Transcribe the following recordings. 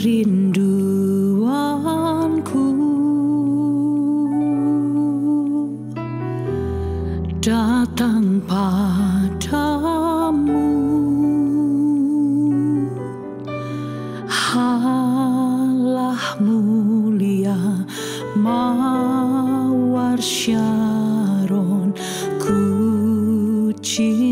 kerinduanku. Datang padamu. Halah mulia mawar syaron ku cinta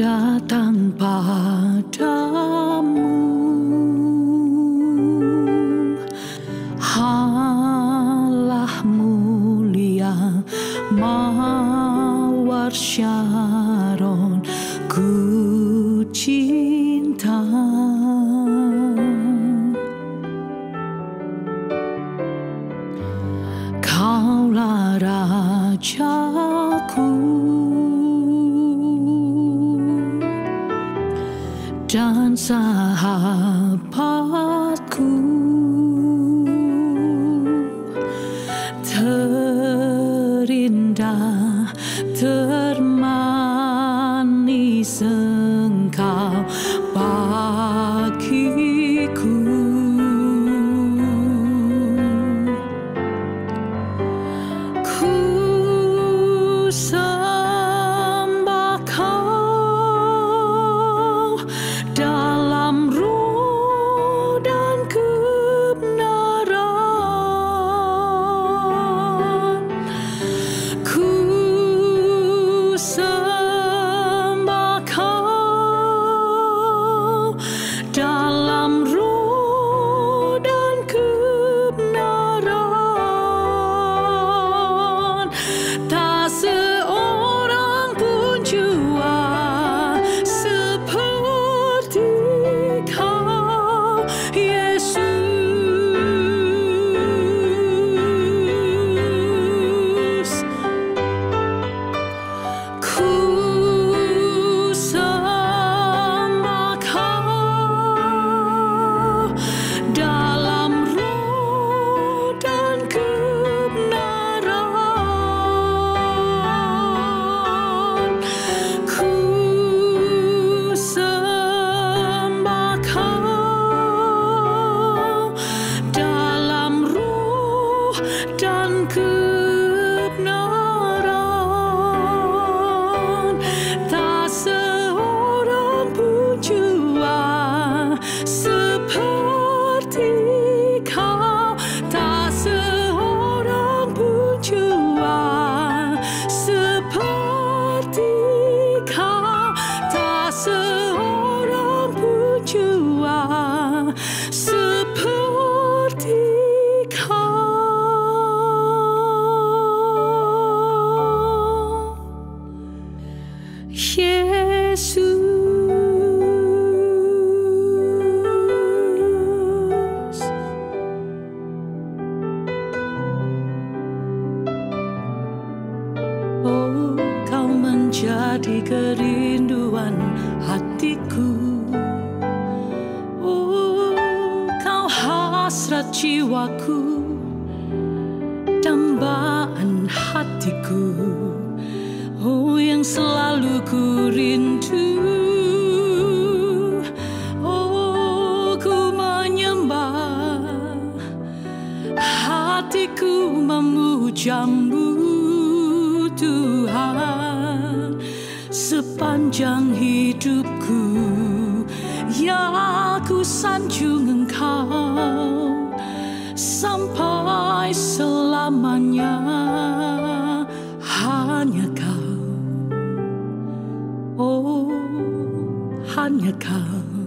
datang pada hanya kau oh hanya kau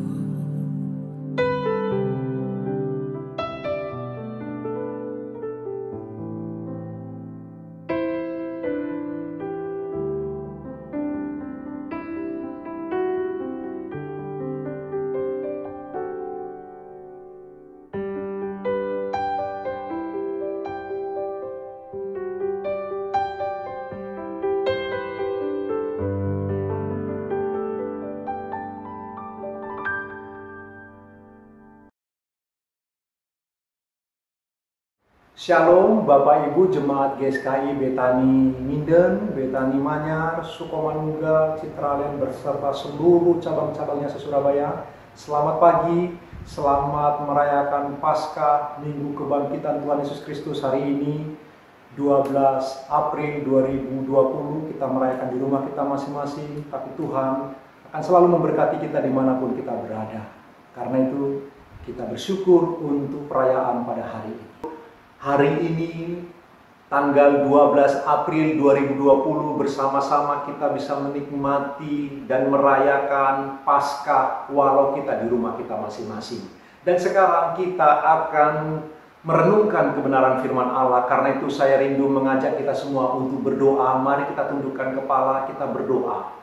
Shalom Bapak Ibu Jemaat GSKI Betani Minden, Betani Manyar, Sukoman Muga, Citralen beserta seluruh cabang-cabangnya se-Surabaya. Selamat pagi, selamat merayakan Paskah Minggu Kebangkitan Tuhan Yesus Kristus hari ini 12 April 2020 kita merayakan di rumah kita masing-masing tapi Tuhan akan selalu memberkati kita di mana pun kita berada. Karena itu kita bersyukur untuk perayaan pada hari ini hari ini tanggal 12 April 2020 bersama-sama kita bisa menikmati dan merayakan Paskah walau kita di rumah kita masing-masing. Dan sekarang kita akan merenungkan kebenaran firman Allah. Karena itu saya rindu mengajak kita semua untuk berdoa. Mari kita tundukkan kepala, kita berdoa.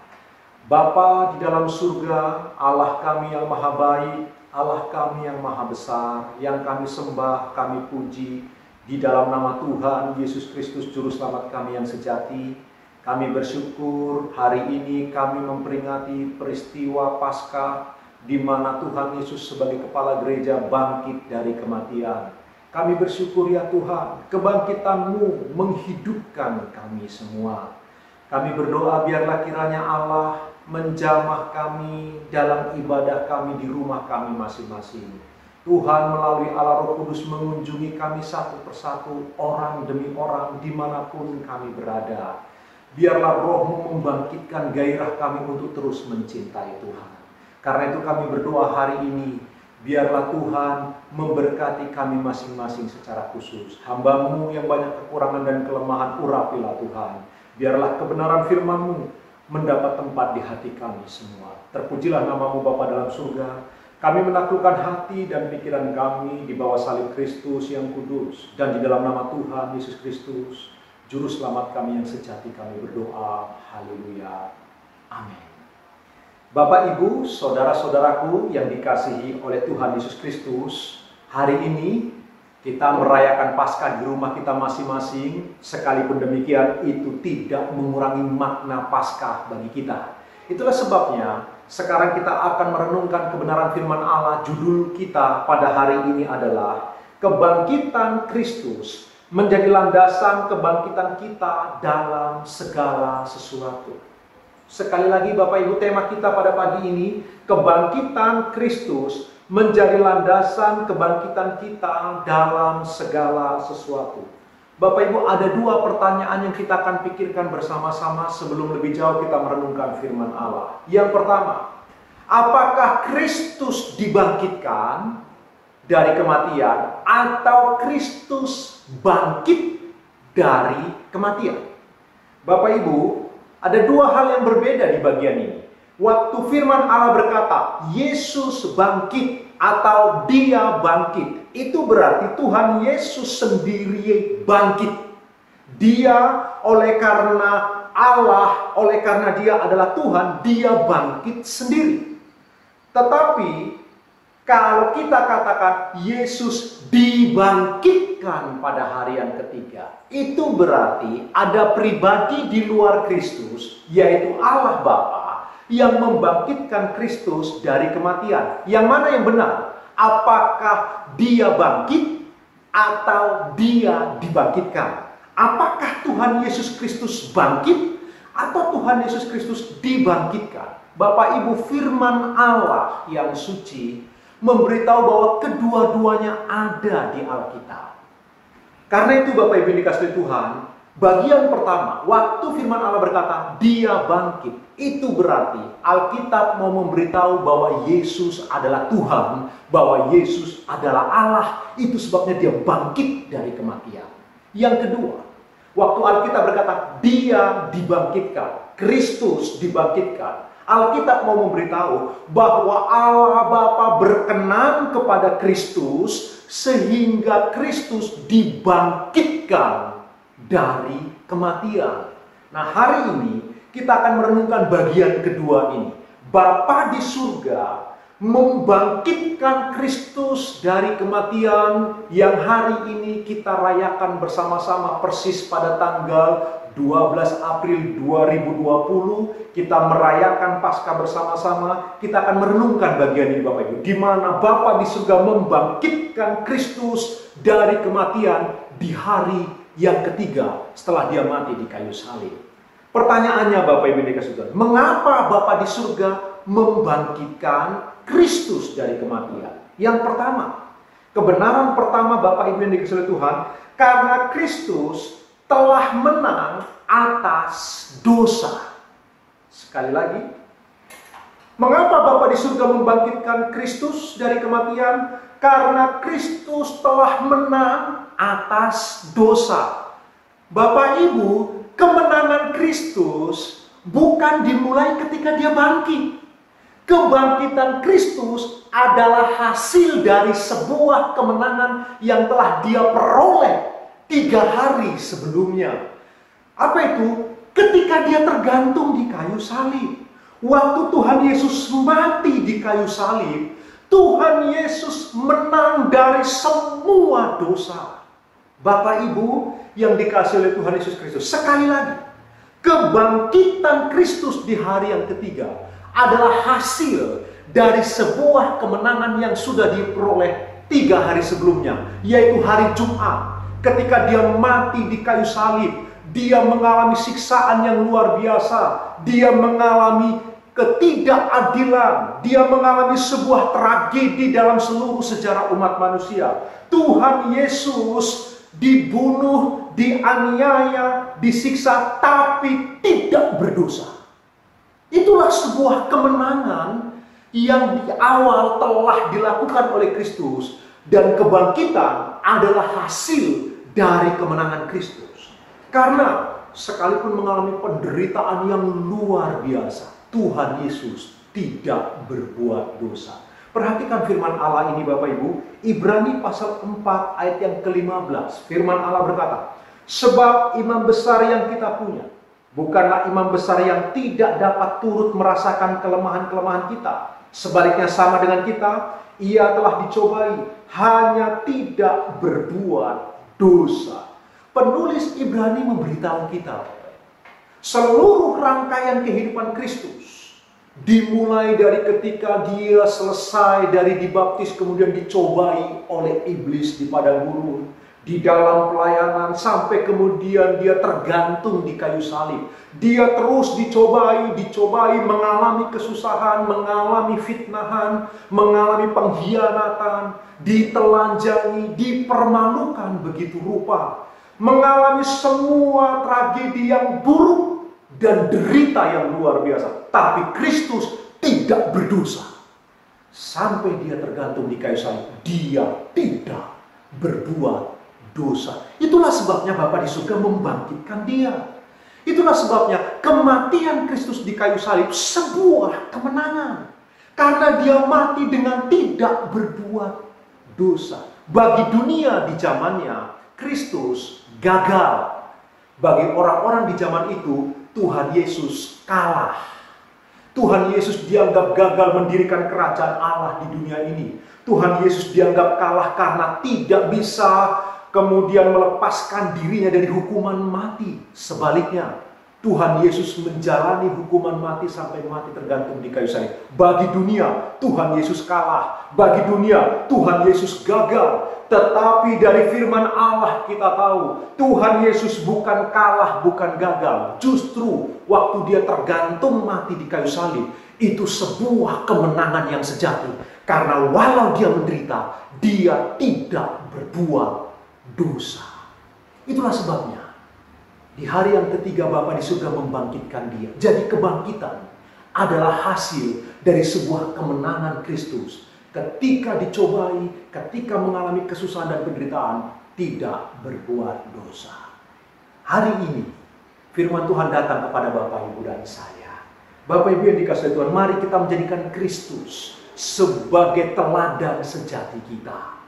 Bapa di dalam surga, Allah kami yang maha baik, Allah kami yang maha besar, yang kami sembah, kami puji, di dalam nama Tuhan Yesus Kristus Juru Selamat kami yang sejati, kami bersyukur hari ini kami memperingati peristiwa Paskah di mana Tuhan Yesus sebagai kepala gereja bangkit dari kematian. Kami bersyukur ya Tuhan, kebangkitanmu menghidupkan kami semua. Kami berdoa biarlah kiranya Allah menjamah kami dalam ibadah kami di rumah kami masing-masing. Tuhan melalui Allah Roh Kudus mengunjungi kami satu persatu, orang demi orang, di mana pun kami berada. Biarlah rohmu membangkitkan gairah kami untuk terus mencintai Tuhan. Karena itu kami berdoa hari ini, biarlah Tuhan memberkati kami masing-masing secara khusus. Hambamu yang banyak kekurangan dan kelemahan, urapilah Tuhan. Biarlah kebenaran firmanmu mendapat tempat di hati kami semua. Terpujilah namamu Bapa dalam surga, kami menaklukkan hati dan pikiran kami di bawah salib Kristus yang kudus dan di dalam nama Tuhan Yesus Kristus, Juru Selamat kami yang sejati kami berdoa. Haleluya. Amin. Bapak, Ibu, saudara-saudaraku yang dikasihi oleh Tuhan Yesus Kristus, hari ini kita merayakan Paskah di rumah kita masing-masing. Sekalipun demikian, itu tidak mengurangi makna Paskah bagi kita. Itulah sebabnya sekarang kita akan merenungkan kebenaran firman Allah. Judul kita pada hari ini adalah Kebangkitan Kristus menjadi landasan kebangkitan kita dalam segala sesuatu. Sekali lagi Bapak Ibu tema kita pada pagi ini Kebangkitan Kristus menjadi landasan kebangkitan kita dalam segala sesuatu. Bapak Ibu ada dua pertanyaan yang kita akan pikirkan bersama-sama sebelum lebih jauh kita merenungkan firman Allah. Yang pertama, apakah Kristus dibangkitkan dari kematian atau Kristus bangkit dari kematian? Bapak Ibu, ada dua hal yang berbeda di bagian ini. Waktu firman Allah berkata, Yesus bangkit atau dia bangkit. Itu berarti Tuhan Yesus sendiri bangkit. Dia oleh karena Allah, oleh karena dia adalah Tuhan, dia bangkit sendiri. Tetapi kalau kita katakan Yesus dibangkitkan pada hari yang ketiga, itu berarti ada pribadi di luar Kristus, yaitu Allah Bapa yang membangkitkan Kristus dari kematian. Yang mana yang benar? Apakah dia bangkit atau dia dibangkitkan? Apakah Tuhan Yesus Kristus bangkit atau Tuhan Yesus Kristus dibangkitkan? Bapak Ibu firman Allah yang suci memberitahu bahwa kedua-duanya ada di Alkitab. Karena itu Bapak Ibu dikasih Tuhan, bagian pertama, waktu firman Allah berkata, dia bangkit. Itu berarti Alkitab mau memberitahu bahwa Yesus adalah Tuhan, bahwa Yesus adalah Allah. Itu sebabnya dia bangkit dari kematian. Yang kedua, waktu Alkitab berkata, dia dibangkitkan. Kristus dibangkitkan. Alkitab mau memberitahu bahwa Allah Bapa berkenan kepada Kristus sehingga Kristus dibangkitkan dari kematian. Nah, hari ini kita akan merenungkan bagian kedua ini. Bapa di surga membangkitkan Kristus dari kematian yang hari ini kita rayakan bersama-sama persis pada tanggal 12 April 2020 kita merayakan Paskah bersama-sama kita akan merenungkan bagian ini Bapak Ibu di mana Bapa di surga membangkitkan Kristus dari kematian di hari yang ketiga setelah dia mati di kayu salib. Pertanyaannya Bapak Ibu dikasih Tuhan, mengapa Bapak di surga membangkitkan Kristus dari kematian? Yang pertama, kebenaran pertama Bapak Ibu yang dikasih Tuhan, karena Kristus telah menang atas dosa. Sekali lagi, mengapa Bapak di surga membangkitkan Kristus dari kematian? Karena Kristus telah menang atas dosa. Bapak Ibu, kemenangan Kristus bukan dimulai ketika dia bangkit. Kebangkitan Kristus adalah hasil dari sebuah kemenangan yang telah dia peroleh tiga hari sebelumnya. Apa itu? Ketika dia tergantung di kayu salib. Waktu Tuhan Yesus mati di kayu salib, Tuhan Yesus menang dari semua dosa. Bapak Ibu yang dikasih oleh Tuhan Yesus Kristus. Sekali lagi, kebangkitan Kristus di hari yang ketiga adalah hasil dari sebuah kemenangan yang sudah diperoleh tiga hari sebelumnya, yaitu hari Jumat. Ketika dia mati di kayu salib, dia mengalami siksaan yang luar biasa, dia mengalami ketidakadilan, dia mengalami sebuah tragedi dalam seluruh sejarah umat manusia. Tuhan Yesus dibunuh, dianiaya, disiksa, tapi tidak berdosa. Itulah sebuah kemenangan yang di awal telah dilakukan oleh Kristus dan kebangkitan adalah hasil dari kemenangan Kristus. Karena sekalipun mengalami penderitaan yang luar biasa, Tuhan Yesus tidak berbuat dosa. Perhatikan firman Allah ini Bapak Ibu. Ibrani pasal 4 ayat yang ke-15. Firman Allah berkata, Sebab imam besar yang kita punya, bukanlah imam besar yang tidak dapat turut merasakan kelemahan-kelemahan kita. Sebaliknya sama dengan kita, ia telah dicobai, hanya tidak berbuat dosa. Penulis Ibrani memberitahu kita, seluruh rangkaian kehidupan Kristus, Dimulai dari ketika dia selesai dari dibaptis kemudian dicobai oleh iblis di padang gurun. Di dalam pelayanan sampai kemudian dia tergantung di kayu salib. Dia terus dicobai, dicobai mengalami kesusahan, mengalami fitnahan, mengalami pengkhianatan, ditelanjangi, dipermalukan begitu rupa. Mengalami semua tragedi yang buruk dan derita yang luar biasa. Tapi Kristus tidak berdosa. Sampai dia tergantung di kayu salib, dia tidak berbuat dosa. Itulah sebabnya Bapak di surga membangkitkan dia. Itulah sebabnya kematian Kristus di kayu salib sebuah kemenangan. Karena dia mati dengan tidak berbuat dosa. Bagi dunia di zamannya, Kristus gagal. Bagi orang-orang di zaman itu, Tuhan Yesus kalah. Tuhan Yesus dianggap gagal mendirikan kerajaan Allah di dunia ini. Tuhan Yesus dianggap kalah karena tidak bisa kemudian melepaskan dirinya dari hukuman mati. Sebaliknya, Tuhan Yesus menjalani hukuman mati sampai mati tergantung di kayu salib. Bagi dunia, Tuhan Yesus kalah. Bagi dunia, Tuhan Yesus gagal. Tetapi dari firman Allah kita tahu, Tuhan Yesus bukan kalah, bukan gagal. Justru waktu dia tergantung mati di kayu salib, itu sebuah kemenangan yang sejati. Karena walau dia menderita, dia tidak berbuat dosa. Itulah sebabnya di hari yang ketiga Bapa di surga membangkitkan dia. Jadi kebangkitan adalah hasil dari sebuah kemenangan Kristus. Ketika dicobai, ketika mengalami kesusahan dan penderitaan, tidak berbuat dosa. Hari ini, firman Tuhan datang kepada Bapak Ibu dan saya. Bapak Ibu yang dikasih Tuhan, mari kita menjadikan Kristus sebagai teladan sejati kita.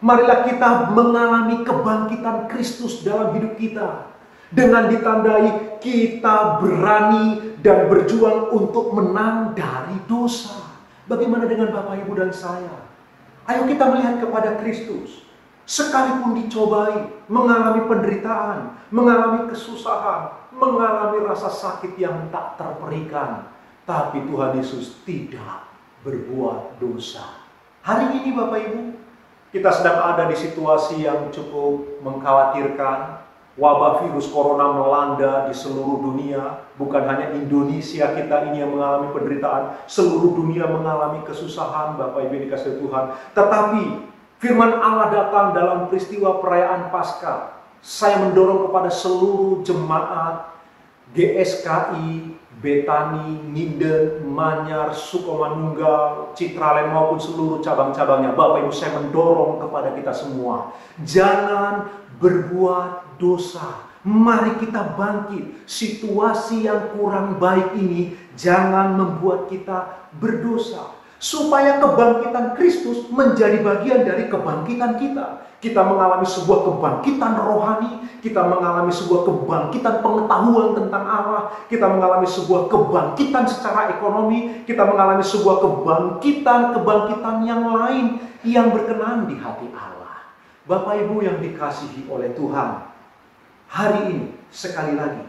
Marilah kita mengalami kebangkitan Kristus dalam hidup kita dengan ditandai kita berani dan berjuang untuk menang dari dosa. Bagaimana dengan Bapak Ibu dan saya? Ayo kita melihat kepada Kristus. Sekalipun dicobai, mengalami penderitaan, mengalami kesusahan, mengalami rasa sakit yang tak terperikan. Tapi Tuhan Yesus tidak berbuat dosa. Hari ini Bapak Ibu, kita sedang ada di situasi yang cukup mengkhawatirkan, wabah virus corona melanda di seluruh dunia. Bukan hanya Indonesia kita ini yang mengalami penderitaan, seluruh dunia mengalami kesusahan, Bapak Ibu dikasih Tuhan. Tetapi firman Allah datang dalam peristiwa perayaan Paskah. Saya mendorong kepada seluruh jemaat GSKI, Betani, Nginden, Manyar, Sukomanunggal, Citralen maupun seluruh cabang-cabangnya. Bapak Ibu saya mendorong kepada kita semua. Jangan berbuat dosa. Mari kita bangkit. Situasi yang kurang baik ini jangan membuat kita berdosa. Supaya kebangkitan Kristus menjadi bagian dari kebangkitan kita. Kita mengalami sebuah kebangkitan rohani, kita mengalami sebuah kebangkitan pengetahuan tentang Allah, kita mengalami sebuah kebangkitan secara ekonomi, kita mengalami sebuah kebangkitan-kebangkitan yang lain yang berkenan di hati Allah. Bapak Ibu yang dikasihi oleh Tuhan, hari ini sekali lagi,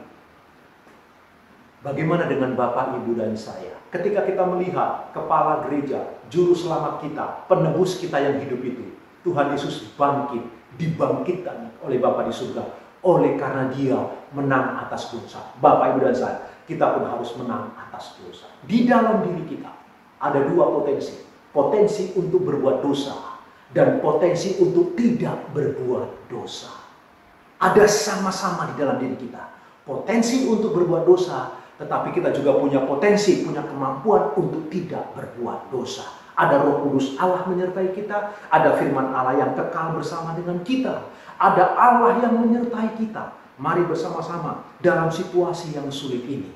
bagaimana dengan Bapak Ibu dan saya? Ketika kita melihat kepala gereja, juru selamat kita, penebus kita yang hidup itu, Tuhan Yesus bangkit, dibangkitkan oleh Bapa di surga, oleh karena dia menang atas dosa. Bapak Ibu dan saya, kita pun harus menang atas dosa. Di dalam diri kita ada dua potensi. Potensi untuk berbuat dosa dan potensi untuk tidak berbuat dosa. Ada sama-sama di dalam diri kita. Potensi untuk berbuat dosa, tetapi kita juga punya potensi, punya kemampuan untuk tidak berbuat dosa. Ada roh kudus Allah menyertai kita, ada firman Allah yang kekal bersama dengan kita. Ada Allah yang menyertai kita. Mari bersama-sama dalam situasi yang sulit ini.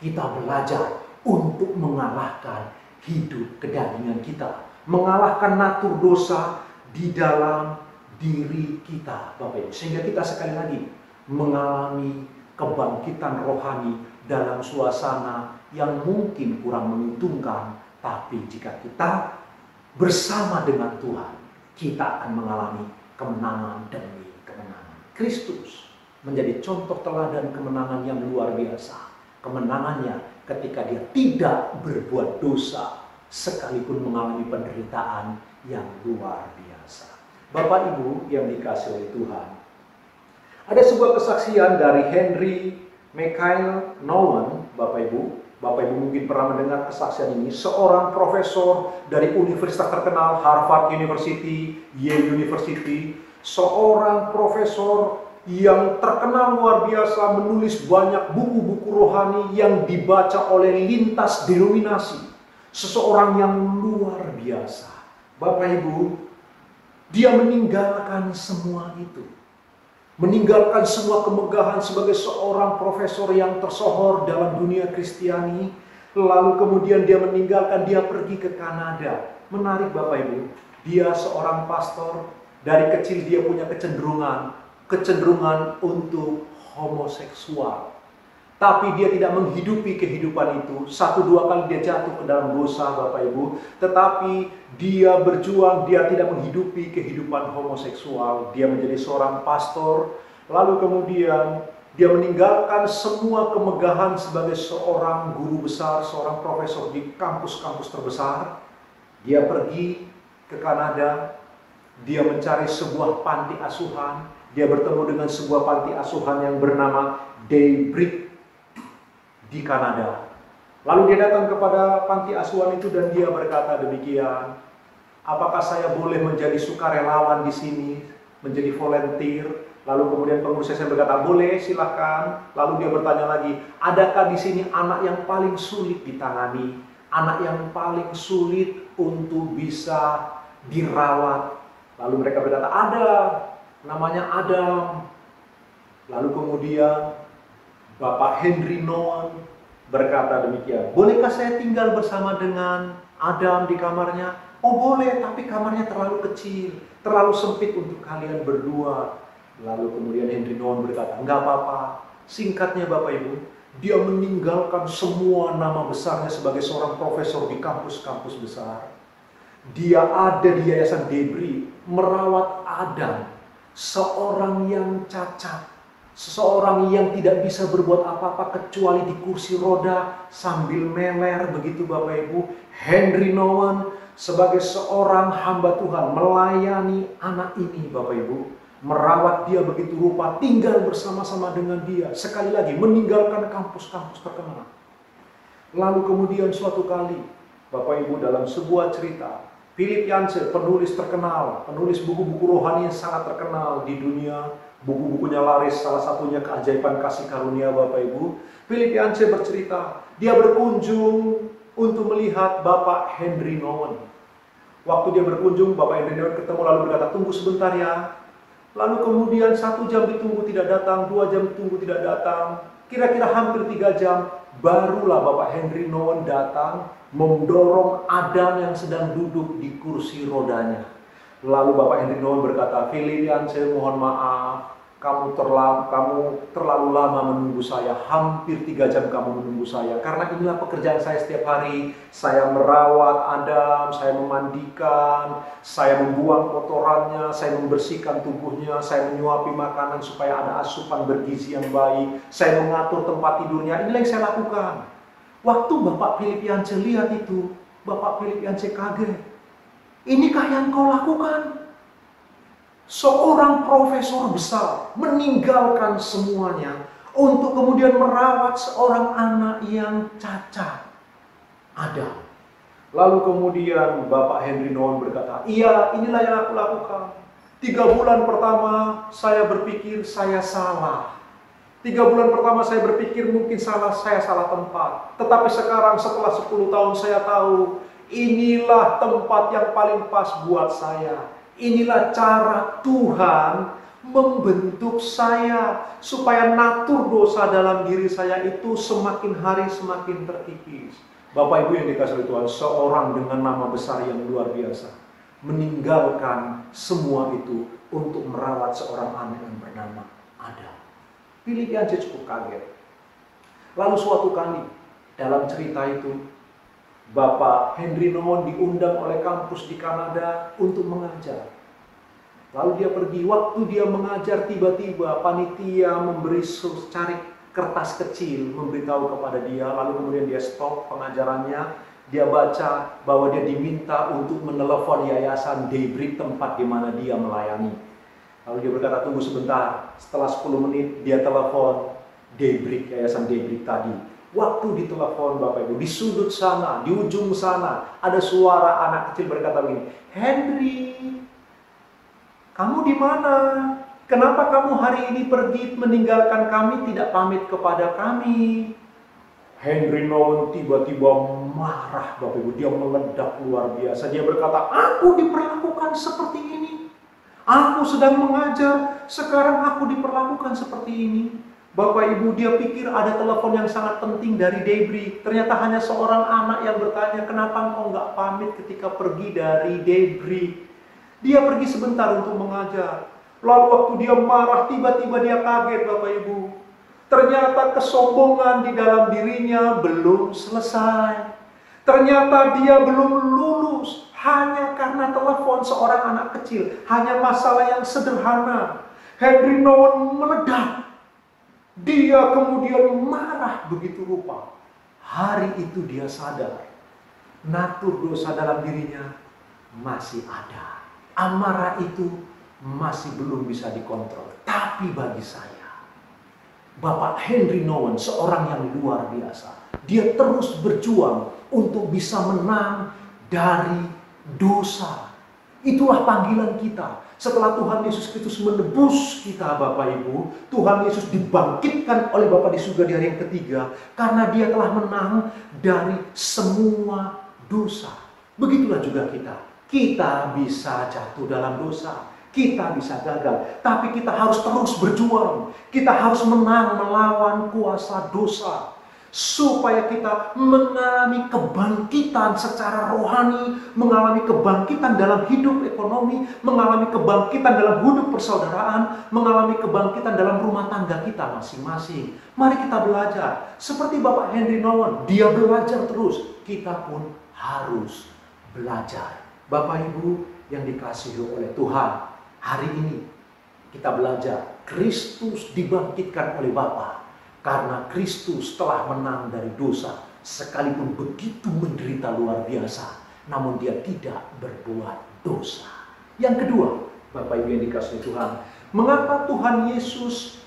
Kita belajar untuk mengalahkan hidup kedagingan kita mengalahkan natur dosa di dalam diri kita, Bapak Ibu. Sehingga kita sekali lagi mengalami kebangkitan rohani dalam suasana yang mungkin kurang menguntungkan, tapi jika kita bersama dengan Tuhan, kita akan mengalami kemenangan demi kemenangan. Kristus menjadi contoh teladan kemenangan yang luar biasa. Kemenangannya ketika dia tidak berbuat dosa sekalipun mengalami penderitaan yang luar biasa. Bapak Ibu yang dikasih oleh Tuhan, ada sebuah kesaksian dari Henry Michael Nolan, Bapak Ibu. Bapak Ibu mungkin pernah mendengar kesaksian ini. Seorang profesor dari universitas terkenal Harvard University, Yale University, seorang profesor yang terkenal luar biasa menulis banyak buku-buku rohani yang dibaca oleh lintas denominasi seseorang yang luar biasa. Bapak Ibu, dia meninggalkan semua itu. Meninggalkan semua kemegahan sebagai seorang profesor yang tersohor dalam dunia Kristiani. Lalu kemudian dia meninggalkan, dia pergi ke Kanada. Menarik Bapak Ibu, dia seorang pastor. Dari kecil dia punya kecenderungan, kecenderungan untuk homoseksual. Tapi dia tidak menghidupi kehidupan itu. Satu dua kali dia jatuh ke dalam dosa Bapak Ibu. Tetapi dia berjuang, dia tidak menghidupi kehidupan homoseksual. Dia menjadi seorang pastor. Lalu kemudian Dia meninggalkan semua kemegahan sebagai seorang guru besar, seorang profesor di kampus-kampus terbesar. Dia pergi ke Kanada, dia mencari sebuah panti asuhan, dia bertemu dengan sebuah panti asuhan yang bernama Daybreak di Kanada. Lalu dia datang kepada panti asuhan itu dan dia berkata demikian, apakah saya boleh menjadi sukarelawan di sini, menjadi volunteer? Lalu kemudian pengurus saya berkata, boleh silahkan. Lalu dia bertanya lagi, adakah di sini anak yang paling sulit ditangani? Anak yang paling sulit untuk bisa dirawat? Lalu mereka berkata, ada, namanya Adam. Lalu kemudian Bapak Henry Noah berkata demikian, bolehkah saya tinggal bersama dengan Adam di kamarnya? Oh boleh, tapi kamarnya terlalu kecil, terlalu sempit untuk kalian berdua. Lalu kemudian Henry Noah berkata, enggak apa-apa. Singkatnya Bapak Ibu, dia meninggalkan semua nama besarnya sebagai seorang profesor di kampus-kampus besar. Dia ada di Yayasan Debri, merawat Adam, seorang yang cacat, seseorang yang tidak bisa berbuat apa-apa kecuali di kursi roda sambil meler begitu Bapak Ibu. Henry Nowen sebagai seorang hamba Tuhan melayani anak ini Bapak Ibu merawat dia begitu rupa, tinggal bersama-sama dengan dia. Sekali lagi, meninggalkan kampus-kampus terkenal. Lalu kemudian suatu kali, Bapak Ibu dalam sebuah cerita, Philip Yancey, penulis terkenal, penulis buku-buku rohani yang sangat terkenal di dunia, buku-bukunya laris, salah satunya keajaiban kasih karunia Bapak Ibu. Philip Yancey bercerita, dia berkunjung untuk melihat Bapak Henry Nowen. Waktu dia berkunjung, Bapak Henry Nowen ketemu lalu berkata, tunggu sebentar ya, Lalu kemudian satu jam ditunggu tidak datang, dua jam ditunggu tidak datang. Kira-kira hampir tiga jam, barulah Bapak Henry Nowen datang mendorong Adam yang sedang duduk di kursi rodanya. Lalu Bapak Henry Nowen berkata, Filipian saya mohon maaf, kamu terlalu, kamu terlalu lama menunggu saya, hampir tiga jam kamu menunggu saya. Karena inilah pekerjaan saya setiap hari. Saya merawat Adam, saya memandikan, saya membuang kotorannya, saya membersihkan tubuhnya, saya menyuapi makanan supaya ada asupan bergizi yang baik, saya mengatur tempat tidurnya. Inilah yang saya lakukan. Waktu Bapak Philip Yance lihat itu, Bapak Philip Yance kaget. Inikah yang kau lakukan? seorang profesor besar meninggalkan semuanya untuk kemudian merawat seorang anak yang cacat. Ada. Lalu kemudian Bapak Henry Noon berkata, iya inilah yang aku lakukan. Tiga bulan pertama saya berpikir saya salah. Tiga bulan pertama saya berpikir mungkin salah saya salah tempat. Tetapi sekarang setelah 10 tahun saya tahu inilah tempat yang paling pas buat saya Inilah cara Tuhan membentuk saya supaya natur dosa dalam diri saya itu semakin hari semakin terkikis. Bapak Ibu yang dikasih Tuhan, seorang dengan nama besar yang luar biasa meninggalkan semua itu untuk merawat seorang anak yang bernama Adam. Pilih aja cukup kaget. Lalu suatu kali dalam cerita itu Bapak Henry Noon diundang oleh kampus di Kanada untuk mengajar. Lalu dia pergi, waktu dia mengajar tiba-tiba panitia memberi cari kertas kecil memberitahu kepada dia, lalu kemudian dia stop pengajarannya, dia baca bahwa dia diminta untuk menelepon yayasan Daybreak tempat di mana dia melayani. Lalu dia berkata, tunggu sebentar. Setelah 10 menit, dia telepon Daybreak, yayasan Daybreak tadi. Waktu ditelepon Bapak Ibu, di sudut sana, di ujung sana, ada suara anak kecil berkata begini, Henry, kamu di mana? Kenapa kamu hari ini pergi meninggalkan kami tidak pamit kepada kami? Henry Nolan tiba-tiba marah Bapak Ibu. Dia meledak luar biasa. Dia berkata, aku diperlakukan seperti ini. Aku sedang mengajar, sekarang aku diperlakukan seperti ini. Bapak Ibu dia pikir ada telepon yang sangat penting dari Debri. Ternyata hanya seorang anak yang bertanya, kenapa engkau nggak pamit ketika pergi dari Debri? Dia pergi sebentar untuk mengajar. Lalu waktu dia marah, tiba-tiba dia kaget Bapak Ibu. Ternyata kesombongan di dalam dirinya belum selesai. Ternyata dia belum lulus hanya karena telepon seorang anak kecil. Hanya masalah yang sederhana. Henry Nowen meledak. Dia kemudian marah begitu rupa. Hari itu dia sadar. Natur dosa dalam dirinya masih ada. Amarah itu masih belum bisa dikontrol. Tapi bagi saya, Bapak Henry Nowen seorang yang luar biasa. Dia terus berjuang untuk bisa menang dari dosa. Itulah panggilan kita. Setelah Tuhan Yesus Kristus menebus kita Bapak Ibu, Tuhan Yesus dibangkitkan oleh Bapa di surga di hari yang ketiga karena dia telah menang dari semua dosa. Begitulah juga kita. Kita bisa jatuh dalam dosa. Kita bisa gagal, tapi kita harus terus berjuang. Kita harus menang melawan kuasa dosa supaya kita mengalami kebangkitan secara rohani, mengalami kebangkitan dalam hidup ekonomi, mengalami kebangkitan dalam hidup persaudaraan, mengalami kebangkitan dalam rumah tangga kita masing-masing. Mari kita belajar. Seperti Bapak Henry Nowen, dia belajar terus. Kita pun harus belajar. Bapak Ibu yang dikasihi oleh Tuhan, hari ini kita belajar Kristus dibangkitkan oleh Bapa karena Kristus telah menang dari dosa, sekalipun begitu menderita luar biasa, namun dia tidak berbuat dosa. Yang kedua, Bapak Ibu yang dikasih Tuhan, mengapa Tuhan Yesus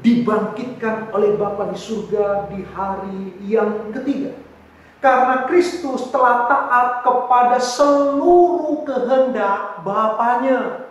dibangkitkan oleh Bapa di surga di hari yang ketiga? Karena Kristus telah taat kepada seluruh kehendak Bapaknya.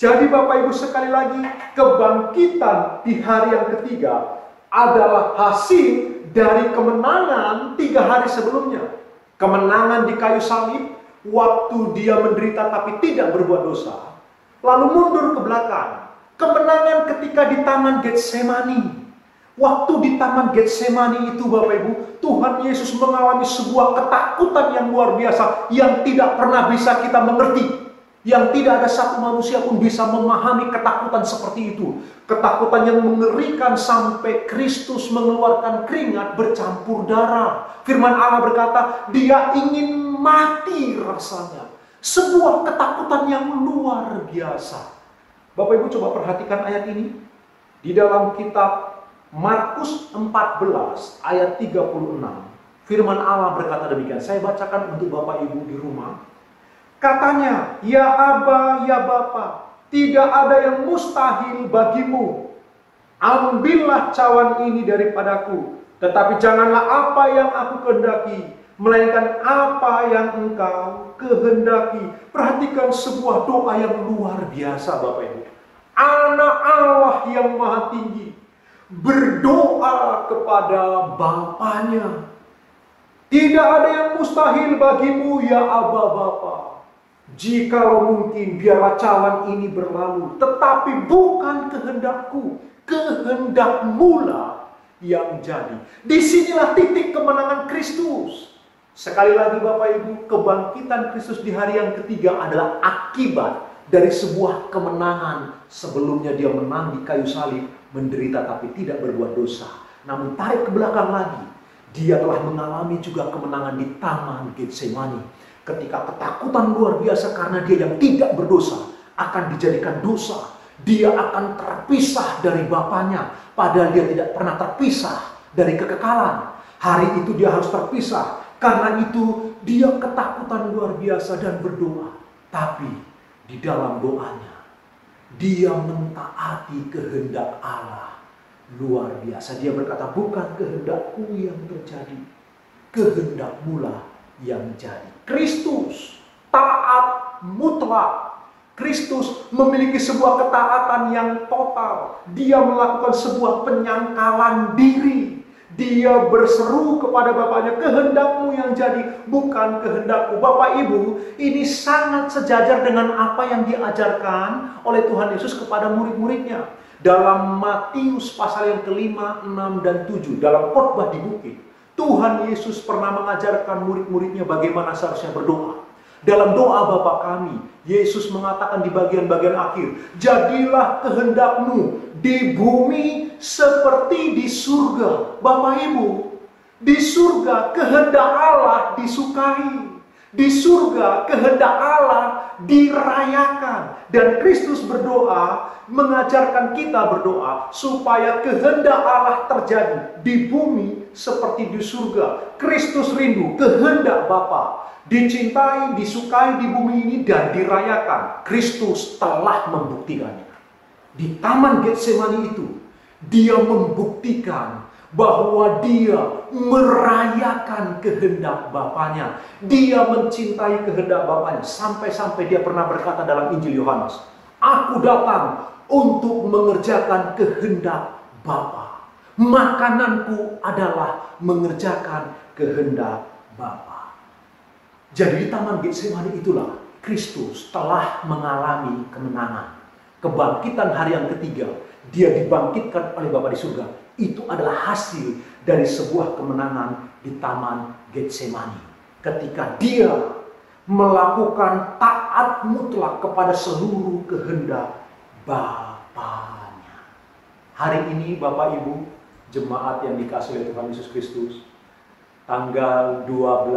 Jadi Bapak Ibu sekali lagi, kebangkitan di hari yang ketiga adalah hasil dari kemenangan tiga hari sebelumnya. Kemenangan di kayu salib, waktu dia menderita tapi tidak berbuat dosa. Lalu mundur ke belakang. Kemenangan ketika di taman Getsemani. Waktu di taman Getsemani itu Bapak Ibu, Tuhan Yesus mengalami sebuah ketakutan yang luar biasa yang tidak pernah bisa kita mengerti yang tidak ada satu manusia pun bisa memahami ketakutan seperti itu. Ketakutan yang mengerikan sampai Kristus mengeluarkan keringat bercampur darah. Firman Allah berkata, dia ingin mati rasanya. Sebuah ketakutan yang luar biasa. Bapak Ibu coba perhatikan ayat ini. Di dalam kitab Markus 14 ayat 36. Firman Allah berkata demikian. Saya bacakan untuk Bapak Ibu di rumah. Katanya, ya Aba, ya Bapa, tidak ada yang mustahil bagimu. Ambillah cawan ini daripadaku, tetapi janganlah apa yang aku kehendaki, melainkan apa yang engkau kehendaki. Perhatikan sebuah doa yang luar biasa Bapak Ibu. Anak Allah yang maha tinggi berdoa kepada Bapaknya. Tidak ada yang mustahil bagimu ya Aba Bapa. Jikalau mungkin biarlah cawan ini berlalu, tetapi bukan kehendakku, kehendak mula yang jadi. Di sinilah titik kemenangan Kristus. Sekali lagi Bapak Ibu, kebangkitan Kristus di hari yang ketiga adalah akibat dari sebuah kemenangan. Sebelumnya dia menang di kayu salib, menderita tapi tidak berbuat dosa. Namun tarik ke belakang lagi, dia telah mengalami juga kemenangan di Taman Getsemani ketika ketakutan luar biasa karena dia yang tidak berdosa akan dijadikan dosa. Dia akan terpisah dari bapaknya, padahal dia tidak pernah terpisah dari kekekalan. Hari itu dia harus terpisah, karena itu dia ketakutan luar biasa dan berdoa. Tapi di dalam doanya, dia mentaati kehendak Allah luar biasa. Dia berkata, bukan kehendakku yang terjadi, kehendak mula yang jadi. Kristus taat mutlak. Kristus memiliki sebuah ketaatan yang total. Dia melakukan sebuah penyangkalan diri. Dia berseru kepada Bapaknya, kehendakmu yang jadi, bukan kehendakku. Bapak Ibu, ini sangat sejajar dengan apa yang diajarkan oleh Tuhan Yesus kepada murid-muridnya. Dalam Matius pasal yang kelima, enam, dan tujuh, dalam khotbah di bukit. Tuhan Yesus pernah mengajarkan murid-muridnya bagaimana seharusnya berdoa. Dalam doa Bapa kami, Yesus mengatakan di bagian-bagian akhir, Jadilah kehendakmu di bumi seperti di surga. Bapak Ibu, di surga kehendak Allah disukai. Di surga kehendak Allah dirayakan dan Kristus berdoa mengajarkan kita berdoa supaya kehendak Allah terjadi di bumi seperti di surga. Kristus rindu kehendak Bapa dicintai, disukai di bumi ini dan dirayakan. Kristus telah membuktikannya. Di taman Getsemani itu dia membuktikan bahwa dia merayakan kehendak Bapaknya. Dia mencintai kehendak Bapaknya. Sampai-sampai dia pernah berkata dalam Injil Yohanes, Aku datang untuk mengerjakan kehendak Bapa. Makananku adalah mengerjakan kehendak Bapa. Jadi di Taman Getsemani itulah Kristus telah mengalami kemenangan. Kebangkitan hari yang ketiga, dia dibangkitkan oleh Bapa di surga itu adalah hasil dari sebuah kemenangan di Taman Getsemani. Ketika dia melakukan taat mutlak kepada seluruh kehendak Bapaknya. Hari ini Bapak Ibu, jemaat yang dikasih oleh Tuhan Yesus Kristus, tanggal 12